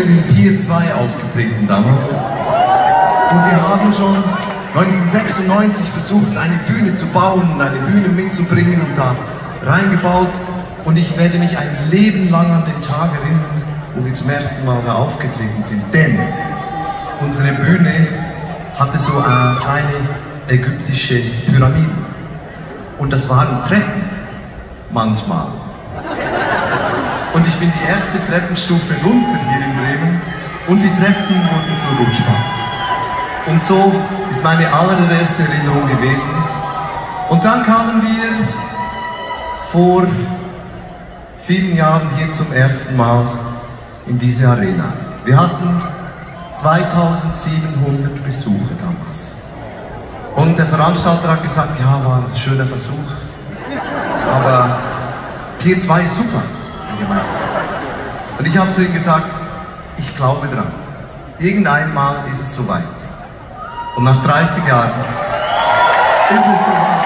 sind in Pier 2 aufgetreten damals. Und wir haben schon 1996 versucht, eine Bühne zu bauen, eine Bühne mitzubringen und da reingebaut. Und ich werde mich ein Leben lang an den Tag erinnern, wo wir zum ersten Mal da aufgetreten sind. Denn unsere Bühne hatte so eine kleine ägyptische Pyramide. Und das waren Treppen, manchmal. Und ich bin die erste Treppenstufe runter hier in Bremen und die Treppen wurden zur Rutschbahn. Und so ist meine allererste Erinnerung gewesen. Und dann kamen wir vor vielen Jahren hier zum ersten Mal in diese Arena. Wir hatten 2700 Besucher damals. Und der Veranstalter hat gesagt, ja, war ein schöner Versuch. Aber Pier 2 ist super, er gemeint. Und ich habe zu ihm gesagt, ich glaube dran. Irgendeinmal ist es soweit. Und nach 30 Jahren ist es soweit.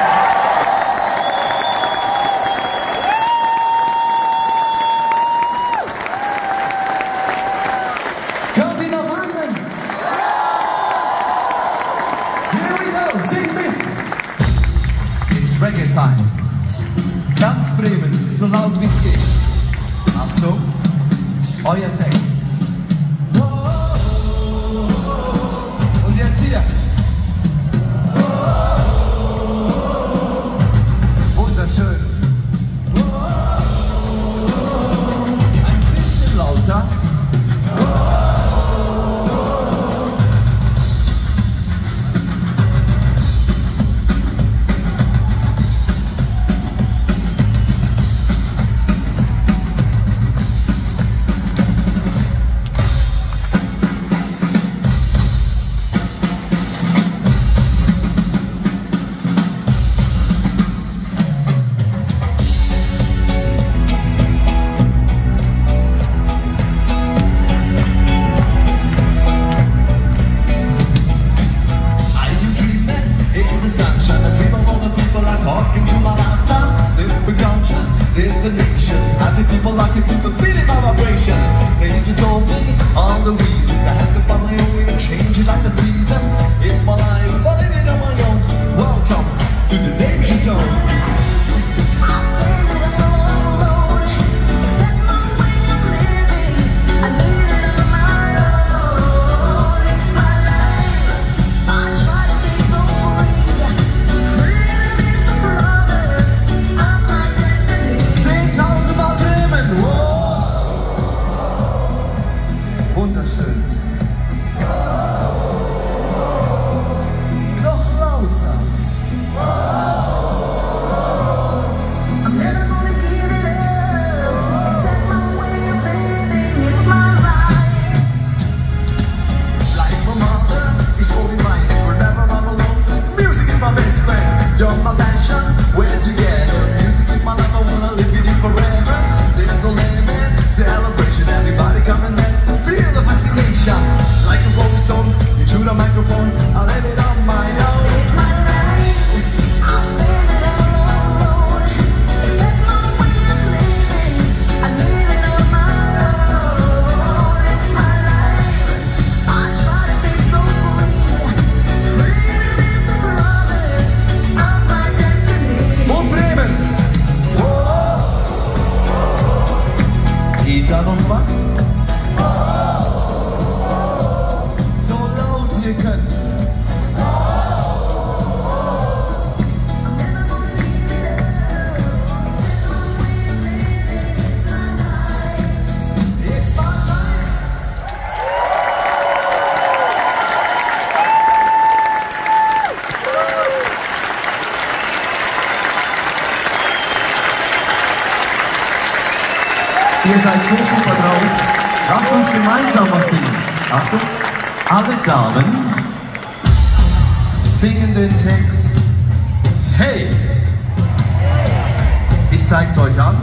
Ich es euch an.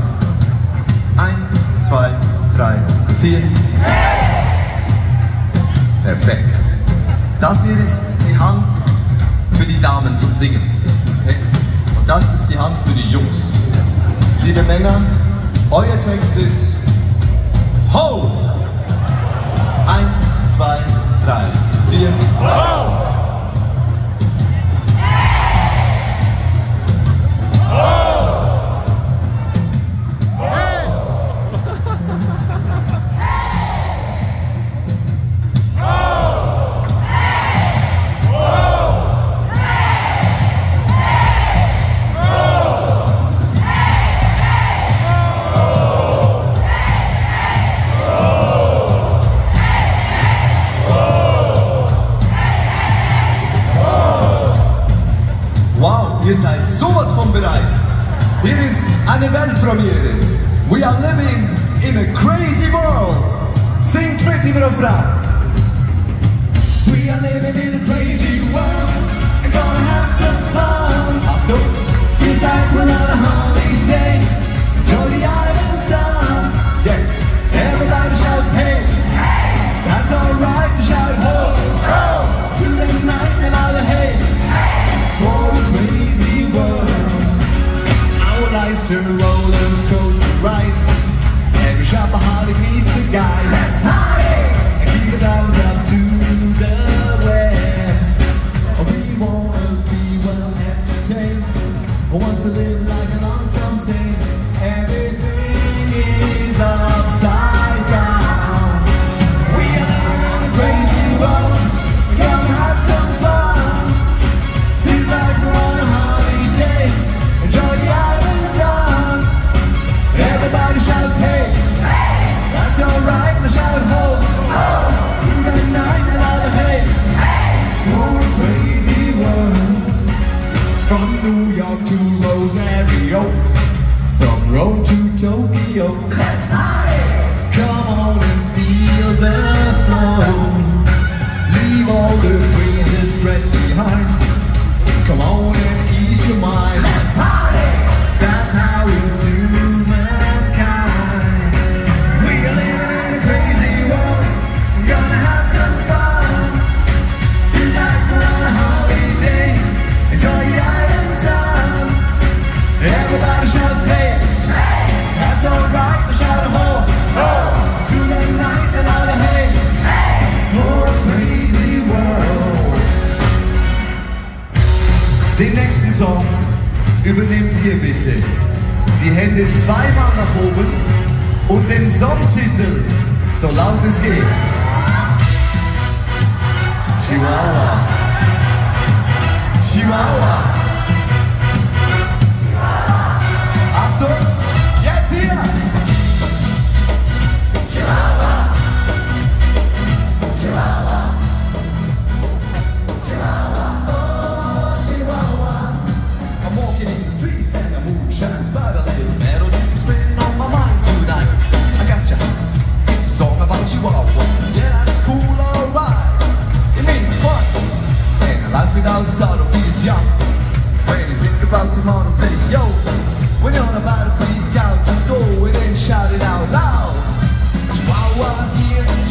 Eins, zwei, drei, vier. Perfekt. Das hier ist die Hand für die Damen zum Singen. Okay? Und das ist die Hand für die Jungs. Liebe Männer, euer Text ist Ho! Eins, zwei, drei, vier. Ho! so laut es geht. Chihuahua. Chihuahua. dollars out of his young. When you think about tomorrow, say, yo, when you're on about to freak out, just go and shout it out loud. Chihuahua here.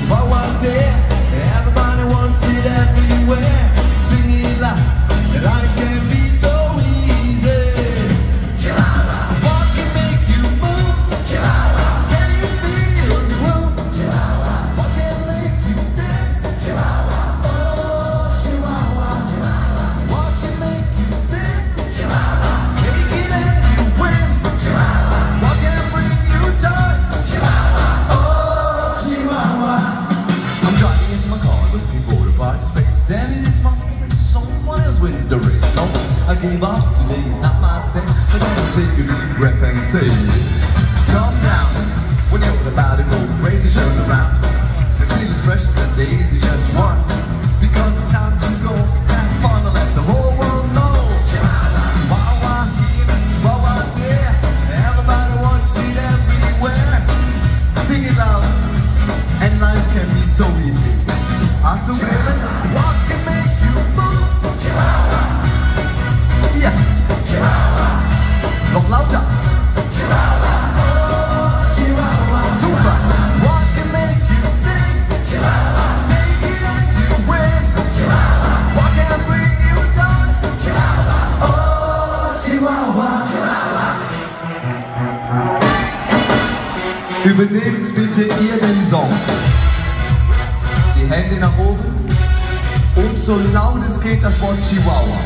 so laut es geht das Wort Chihuahua.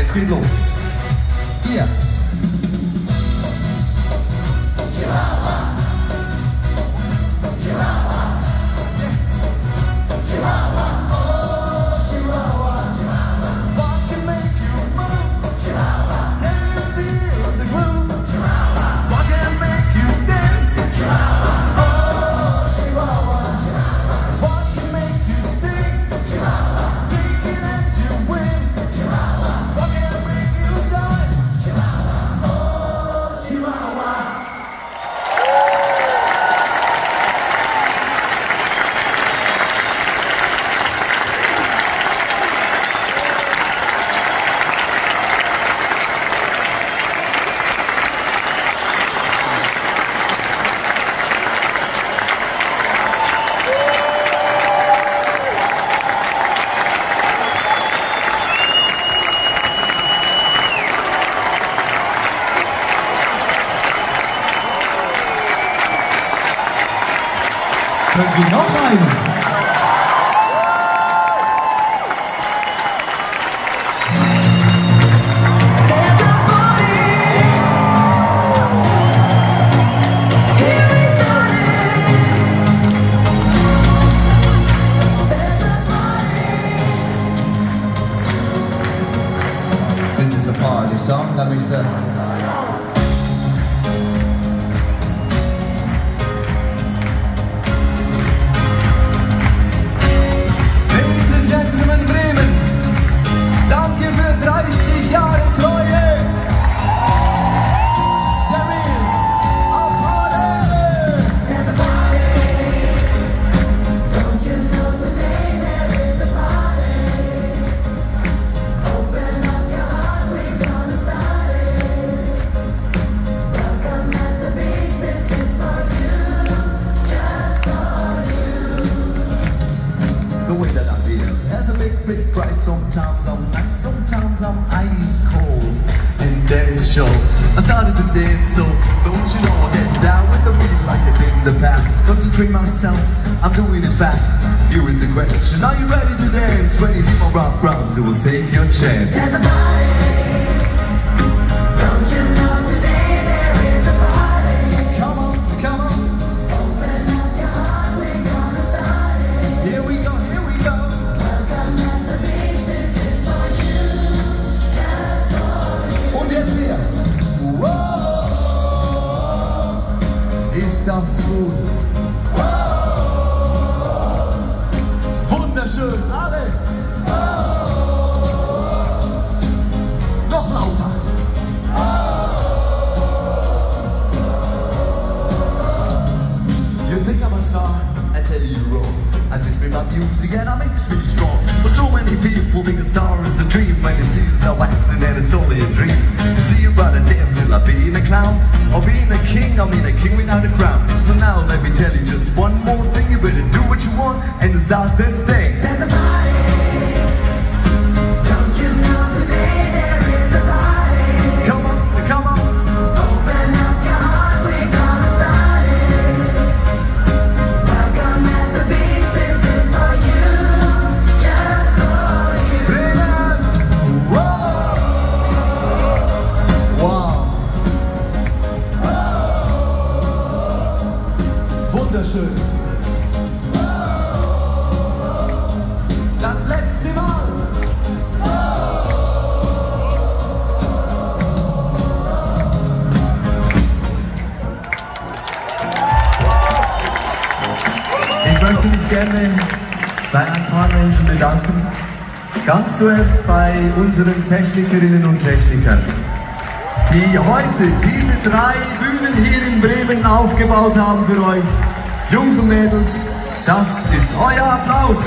Es geht los. Hier. Chihuahua. It's a party of song. That makes sense. Er. It's show. I started to dance, so don't you know I get down with the beat like I did in the past. Concentrate myself, I'm doing it fast. Here is the question: Are you ready to dance? Ready to my rock rhymes? It will take your chance. And it makes me strong. For so many people, being a star is a dream. When they see yourself acting and it's only a dream. You see your brother dancing like being a clown. Or being a king, I mean a king without a crown. So now let me tell you just one more thing. You better do what you want and start this thing. Wunderschön. Das letzte Mal. Ich möchte mich gerne bei ein paar Menschen bedanken. Ganz zuerst bei unseren Technikerinnen und Technikern, die heute diese drei Bühnen hier in Bremen aufgebaut haben für euch. Jungs und Mädels, das ist euer Applaus.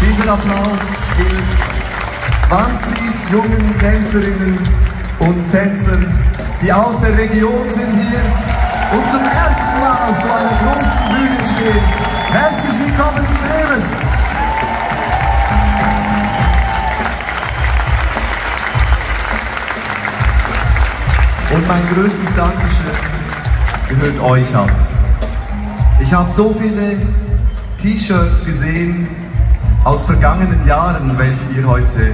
Dieser Applaus gilt 20 jungen Tänzerinnen und Tänzern, die aus der Region sind hier und zum ersten Mal auf so einer großen Bühne stehen. Herzlich willkommen in Bremen! Und mein größtes Dankeschön gehört euch an. Ich habe so viele T-Shirts gesehen aus vergangenen Jahren, welche ihr heute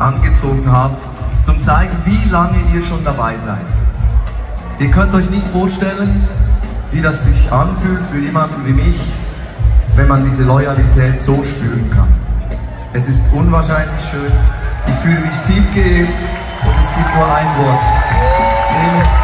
angezogen habt, zum zeigen, wie lange ihr schon dabei seid. Ihr könnt euch nicht vorstellen, wie das sich anfühlt für jemanden wie mich, wenn man diese Loyalität so spüren kann. Es ist unwahrscheinlich schön. Ich fühle mich tief geehrt und es gibt nur ein Wort. Obrigado.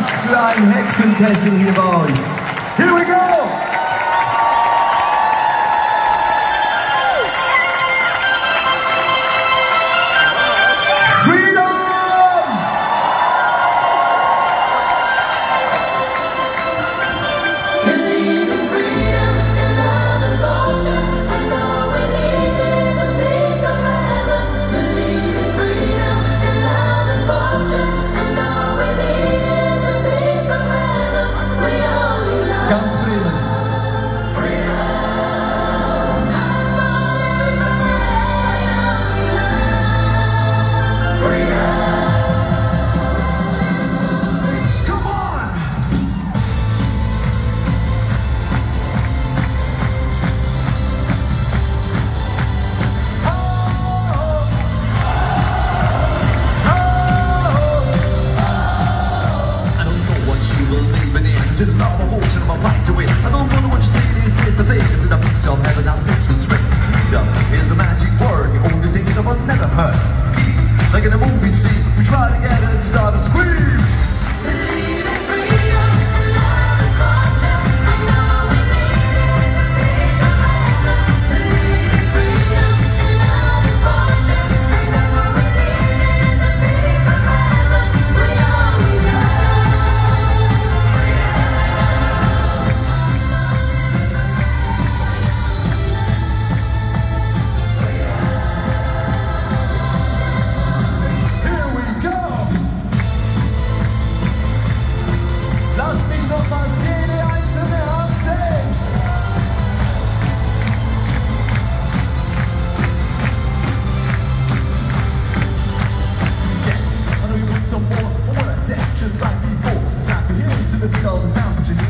Applaus für einen Hexenkessel hier bei euch. Here we go! Like in a movie scene, we try to get it, start to scream. actions like before. Now coherence to the beat all the sound engineer.